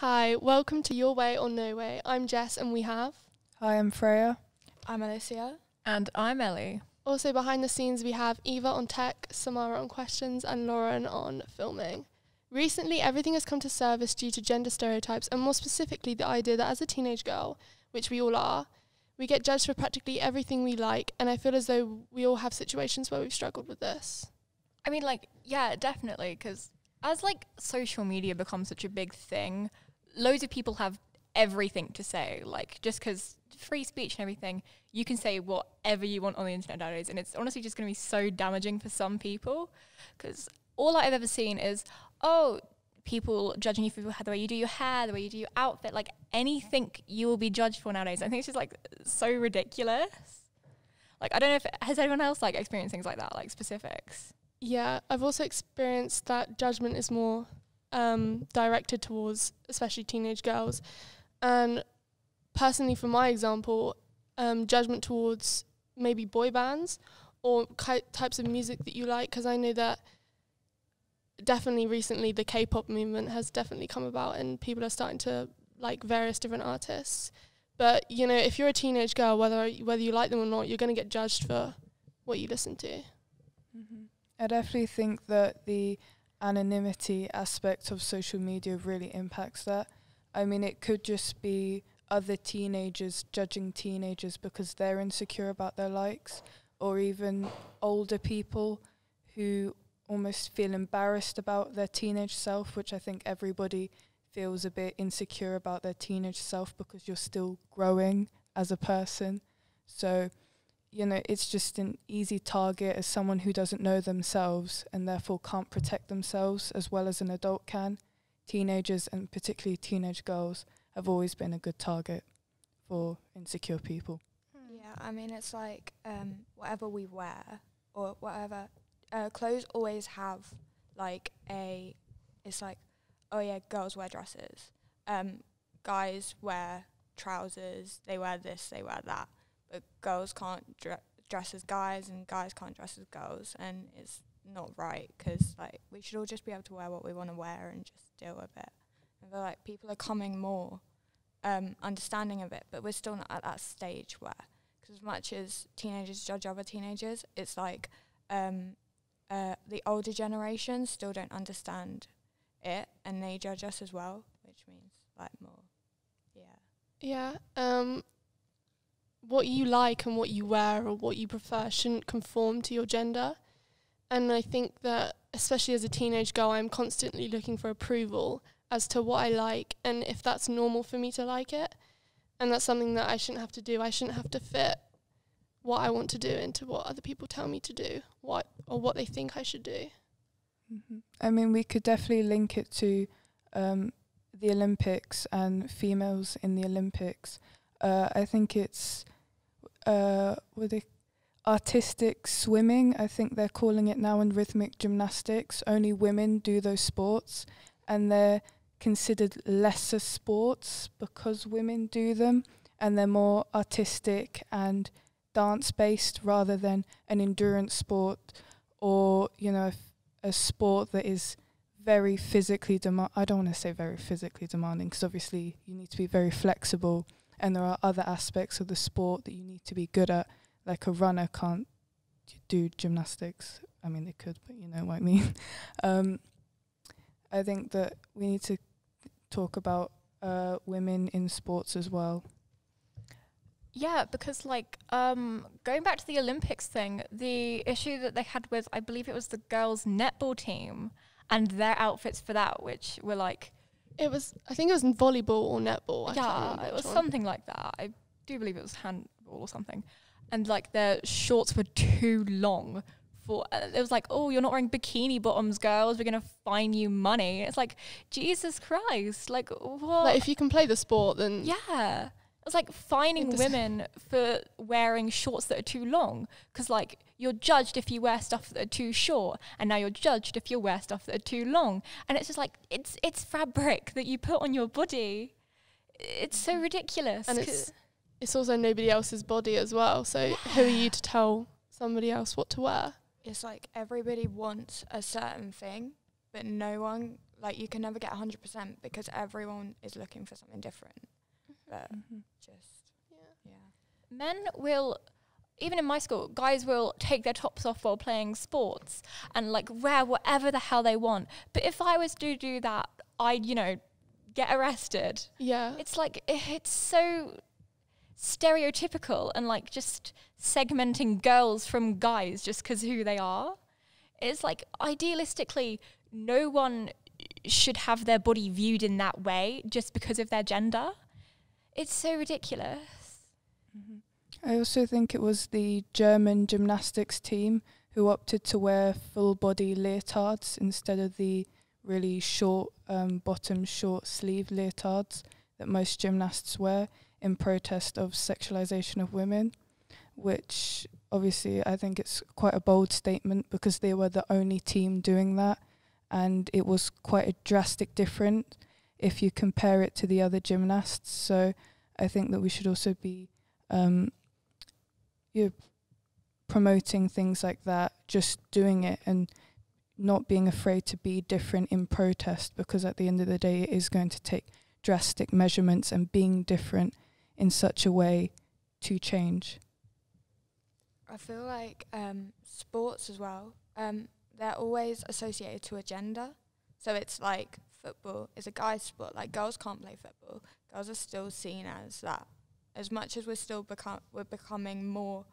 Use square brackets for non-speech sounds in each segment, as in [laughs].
Hi, welcome to Your Way or No Way. I'm Jess and we have. Hi, I'm Freya. I'm Alicia. And I'm Ellie. Also behind the scenes we have Eva on tech, Samara on questions and Lauren on filming. Recently everything has come to service due to gender stereotypes and more specifically the idea that as a teenage girl, which we all are, we get judged for practically everything we like and I feel as though we all have situations where we've struggled with this. I mean, like, yeah, definitely, because as like social media becomes such a big thing, loads of people have everything to say. Like, just because free speech and everything, you can say whatever you want on the internet nowadays, and it's honestly just going to be so damaging for some people. Because all I've ever seen is, oh, people judging you for the way you do your hair, the way you do your outfit, like anything you will be judged for nowadays. I think it's just like so ridiculous. Like, I don't know if has anyone else like experienced things like that, like specifics. Yeah, I've also experienced that judgment is more um, directed towards especially teenage girls. And personally, for my example, um, judgment towards maybe boy bands or types of music that you like, because I know that definitely recently the K-pop movement has definitely come about, and people are starting to like various different artists. But you know, if you're a teenage girl, whether whether you like them or not, you're going to get judged for what you listen to. Mm-hmm. I definitely think that the anonymity aspect of social media really impacts that. I mean, it could just be other teenagers judging teenagers because they're insecure about their likes, or even older people who almost feel embarrassed about their teenage self, which I think everybody feels a bit insecure about their teenage self because you're still growing as a person. So you know, it's just an easy target as someone who doesn't know themselves and therefore can't protect themselves as well as an adult can. Teenagers and particularly teenage girls have always been a good target for insecure people. Hmm. Yeah, I mean, it's like um, whatever we wear or whatever, uh, clothes always have like a, it's like, oh yeah, girls wear dresses. Um, guys wear trousers, they wear this, they wear that but girls can't dre- dress as guys and guys can't dress as girls, and it's not right because like we should all just be able to wear what we want to wear and just deal with it. Feel like people are coming more um, understanding of it, but we're still not at that stage where, because as much as teenagers judge other teenagers, it's like um, uh, the older generation still don't understand it, and they judge us as well, which means like more, yeah. Yeah. Um, what you like and what you wear or what you prefer shouldn't conform to your gender. And I think that, especially as a teenage girl, I'm constantly looking for approval as to what I like and if that's normal for me to like it. And that's something that I shouldn't have to do. I shouldn't have to fit what I want to do into what other people tell me to do, what or what they think I should do. Mm-hmm. I mean, we could definitely link it to um, the Olympics and females in the Olympics. Uh, I think it's uh, with artistic swimming. I think they're calling it now, and rhythmic gymnastics. Only women do those sports, and they're considered lesser sports because women do them, and they're more artistic and dance based rather than an endurance sport or you know a sport that is very physically demand. I don't want to say very physically demanding because obviously you need to be very flexible and there are other aspects of the sport that you need to be good at. Like a runner can't do gymnastics. I mean, they could, but you know what I mean. [laughs] um, I think that we need to talk about uh, women in sports as well. Yeah, because like um, going back to the Olympics thing, the issue that they had with I believe it was the girls netball team and their outfits for that, which were like it was, I think it was in volleyball or netball. yeah, it was one. something like that. I do believe it was handball or something. And like their shorts were too long for. Uh, it was like, oh, you're not wearing bikini bottoms, girls. We're gonna fine you money. It's like, Jesus Christ, like what? Like if you can play the sport, then yeah. It's like fining women for wearing shorts that are too long because like you're judged if you wear stuff that are too short and now you're judged if you wear stuff that are too long and it's just like it's it's fabric that you put on your body it's so mm-hmm. ridiculous and it's it's also nobody else's body as well so yeah. who are you to tell somebody else what to wear it's like everybody wants a certain thing but no one like you can never get hundred percent because everyone is looking for something different. But Mhm. just Yeah. yeah. men will even in my school guys will take their tops off while playing sports and like wear whatever the hell they want but if i was to do that i'd you know get arrested Yeah. it's like it's so stereotypical and like just segmenting girls from guys just because who they are it's like idealistically no one should have their body viewed in that way just because of their gender it's so ridiculous Mhm. I also think it was the German gymnastics team who opted to wear full body leotards instead of the really short um, bottom, short sleeve leotards that most gymnasts wear in protest of sexualization of women, which obviously I think it's quite a bold statement because they were the only team doing that and it was quite a drastic difference if you compare it to the other gymnasts. So I think that we should also be um, you're promoting things like that, just doing it and not being afraid to be different in protest because at the end of the day, it is going to take drastic measurements and being different in such a way to change. I feel like um, sports as well. Um, they're always associated to a gender. So it's like football is a guy's sport. Like girls can't play football. Girls are still seen as that. As much as we're still become we're becoming more,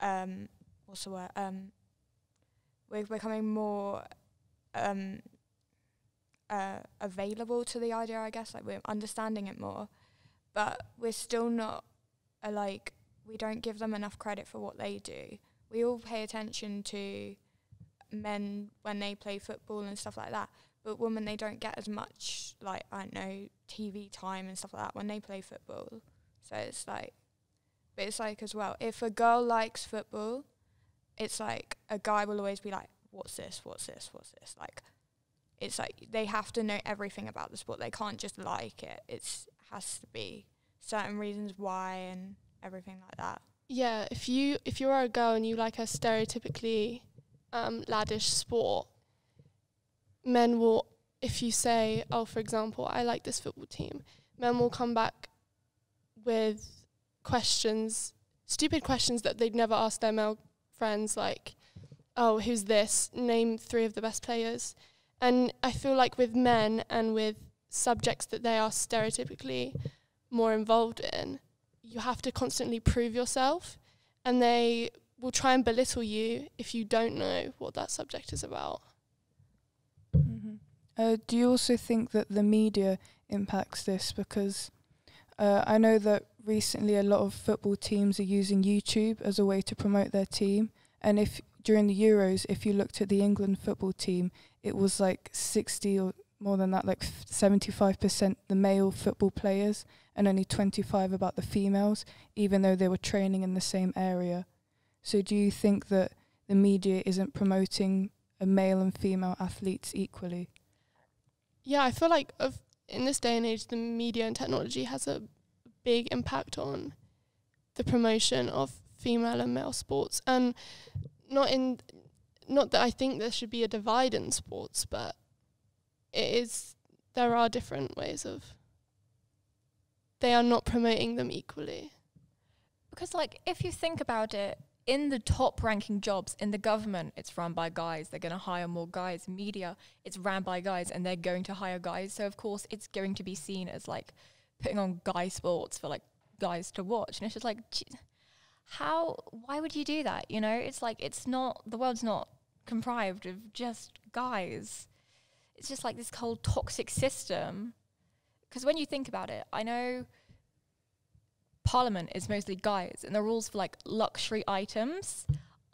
um, what's the word? Um, we're becoming more, um, uh, available to the idea. I guess like we're understanding it more, but we're still not, uh, like we don't give them enough credit for what they do. We all pay attention to men when they play football and stuff like that, but women they don't get as much like I don't know TV time and stuff like that when they play football. So it's like, but it's like as well if a girl likes football, it's like a guy will always be like, "What's this? What's this? What's this?" Like, it's like they have to know everything about the sport. They can't just like it. It's has to be certain reasons why and everything like that. Yeah, if you if you're a girl and you like a stereotypically um, laddish sport, men will if you say, oh, for example, I like this football team, men will come back with questions, stupid questions that they'd never ask their male friends, like, oh, who's this? Name three of the best players. And I feel like with men and with subjects that they are stereotypically more involved in, you have to constantly prove yourself and they will try and belittle you if you don't know what that subject is about. Uh, do you also think that the media impacts this? Because uh, I know that recently a lot of football teams are using YouTube as a way to promote their team. And if during the Euros, if you looked at the England football team, it was like 60 or more than that, like 75% the male football players and only 25 about the females, even though they were training in the same area. So do you think that the media isn't promoting a male and female athletes equally? Yeah, I feel like of in this day and age, the media and technology has a big impact on the promotion of female and male sports, and not in not that I think there should be a divide in sports, but it is there are different ways of they are not promoting them equally. Because, like, if you think about it, in the top ranking jobs in the government, it's run by guys. They're going to hire more guys. Media, it's ran by guys and they're going to hire guys. So, of course, it's going to be seen as like putting on guy sports for like guys to watch. And it's just like, how, why would you do that? You know, it's like, it's not, the world's not comprised of just guys. It's just like this whole toxic system. Because when you think about it, I know Parliament is mostly guys, and the rules for like luxury items.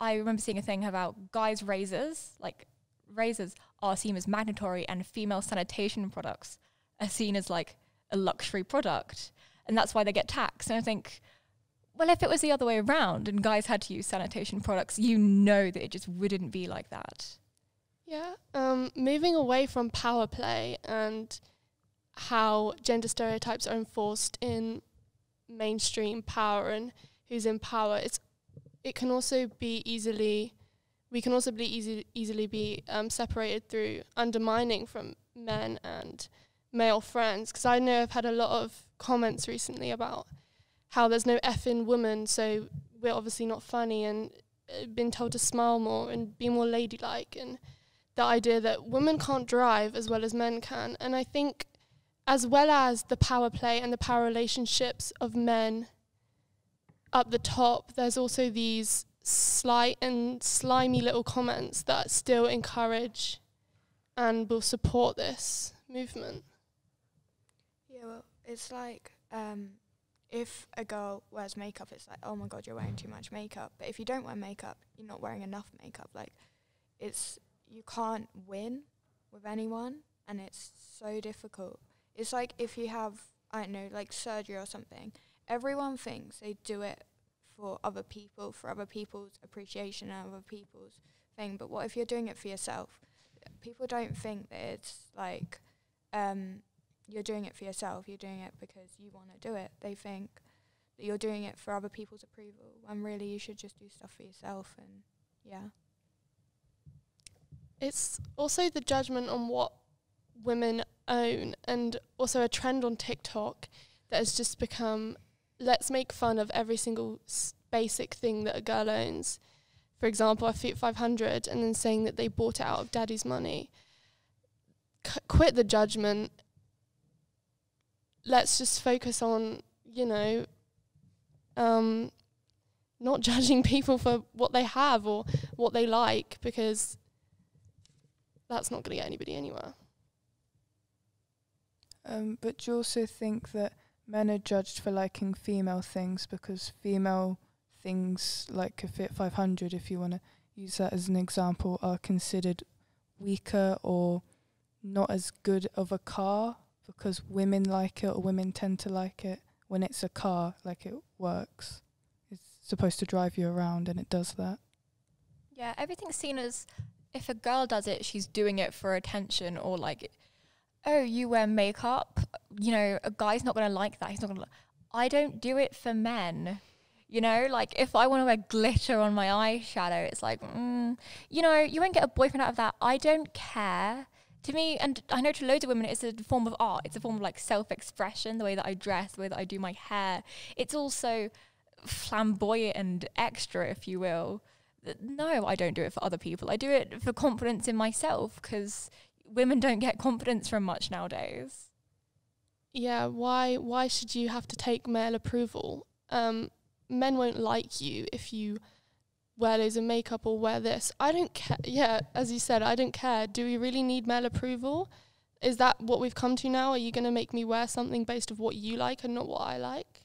I remember seeing a thing about guys' razors, like razors are seen as mandatory, and female sanitation products are seen as like a luxury product, and that's why they get taxed. And I think, well, if it was the other way around and guys had to use sanitation products, you know that it just wouldn't be like that. Yeah. Um, moving away from power play and how gender stereotypes are enforced in mainstream power and who's in power, it's it can also be easily we can also be easy, easily be um, separated through undermining from men and male friends. Because I know I've had a lot of comments recently about how there's no effing woman, so we're obviously not funny, and uh, been told to smile more and be more ladylike, and the idea that women can't drive as well as men can. And I think, as well as the power play and the power relationships of men up the top, there's also these slight and slimy little comments that still encourage and will support this movement. Yeah, well, it's like um, if a girl wears makeup, it's like, oh my god, you're wearing too much makeup. But if you don't wear makeup, you're not wearing enough makeup. Like, it's you can't win with anyone, and it's so difficult. It's like if you have, I don't know, like surgery or something. Everyone thinks they do it for other people, for other people's appreciation and other people's thing. But what if you're doing it for yourself? People don't think that it's like um, you're doing it for yourself. You're doing it because you want to do it. They think that you're doing it for other people's approval, when really you should just do stuff for yourself. And yeah. It's also the judgment on what women own, and also a trend on TikTok that has just become let's make fun of every single s- basic thing that a girl owns. For example, a Fiat 500, and then saying that they bought it out of daddy's money. C- quit the judgment. Let's just focus on, you know, um, not [laughs] judging people for what they have or what they like because that's not going to get anybody anywhere. Um, but do you also think that men are judged for liking female things because female things like a Fiat 500, if you want to use that as an example, are considered weaker or not as good of a car because women like it or women tend to like it when it's a car, like it works. It's supposed to drive you around and it does that. Yeah, everything's seen as if a girl does it, she's doing it for attention or like, oh, you wear makeup. You know, a guy's not going to like that. He's not going to. I don't do it for men. You know, like if I want to wear glitter on my eyeshadow, it's like, mm, you know, you won't get a boyfriend out of that. I don't care. To me, and I know to loads of women, it's a form of art. It's a form of like self expression, the way that I dress, the way that I do my hair. It's also flamboyant and extra, if you will no, I don't do it for other people. I do it for confidence in myself because women don't get confidence from much nowadays. Yeah, why why should you have to take male approval? Um, men won't like you if you wear loads of makeup or wear this. I don't care. Yeah, as you said, I don't care. Do we really need male approval? Is that what we've come to now? Are you going to make me wear something based of what you like and not what I like?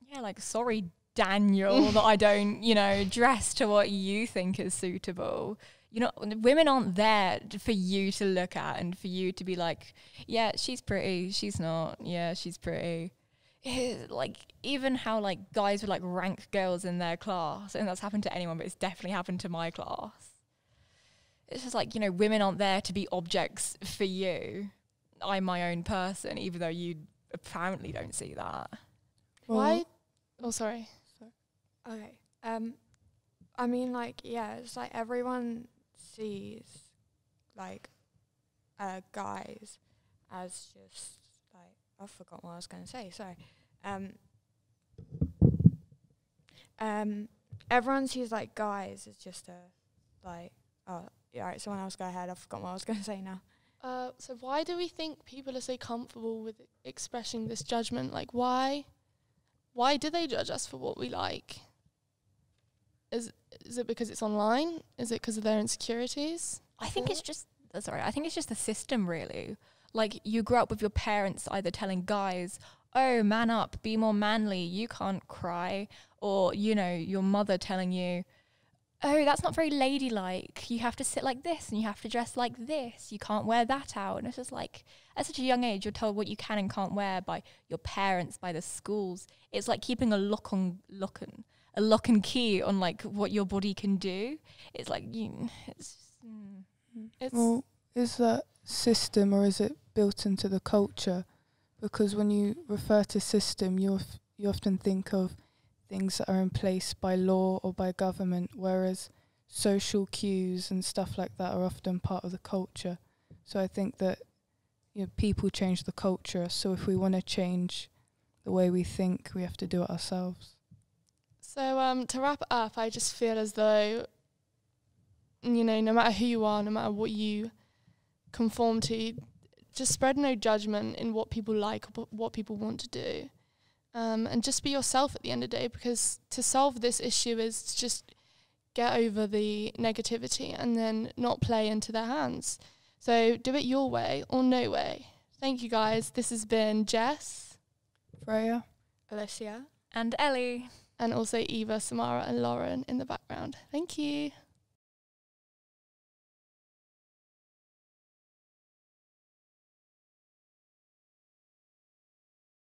Yeah, like sorry, Daniel, [laughs] that I don't, you know, dress to what you think is suitable. You know, women aren't there for you to look at and for you to be like, yeah, she's pretty, she's not, yeah, she's pretty. It, like even how like guys would like rank girls in their class, and that's happened to anyone, but it's definitely happened to my class. It's just like you know, women aren't there to be objects for you. I'm my own person, even though you apparently don't see that. Why? Oh, sorry. Okay. Um, I mean, like, yeah, it's like everyone sees, like, uh, guys as just like I forgot what I was going to say. Sorry. Um. Um. Everyone sees like guys as just a, like, oh, yeah, right. Someone else go ahead. I forgot what I was [laughs] going to say now. Uh, so why do we think people are so comfortable with expressing this judgment? Like, why? Why do they judge us for what we like? Is is it because it's online? Is it because of their insecurities? I think it's just uh, sorry. I think it's just the system, really. Like you grew up with your parents either telling guys, "Oh, man up, be more manly. You can't cry," or you know, your mother telling you, "Oh, that's not very ladylike. You have to sit like this and you have to dress like this. You can't wear that out." And it's just like at such a young age, you're told what you can and can't wear by your parents, by the schools. It's like keeping a look on look on a lock and key on like what your body can do. It's like you. It's. Mm. It's Well, is that system or is it built into the culture? Because when you refer to system, you of, you often think of things that are in place by law or by government, whereas social cues and stuff like that are often part of the culture. So I think that you know, people change the culture. So if we want to change the way we think, we have to do it ourselves. So um, to wrap up, I just feel as though, you know, no matter who you are, no matter what you conform to, just spread no judgment in what people like or what people want to do. Um, and just be yourself at the end of the day because to solve this issue is to just get over the negativity and then not play into their hands. So do it your way or no way. Thank you guys. This has been Jess. Freya? Alicia. And Ellie. And also Eva, Samara, and Lauren in the background. Thank you.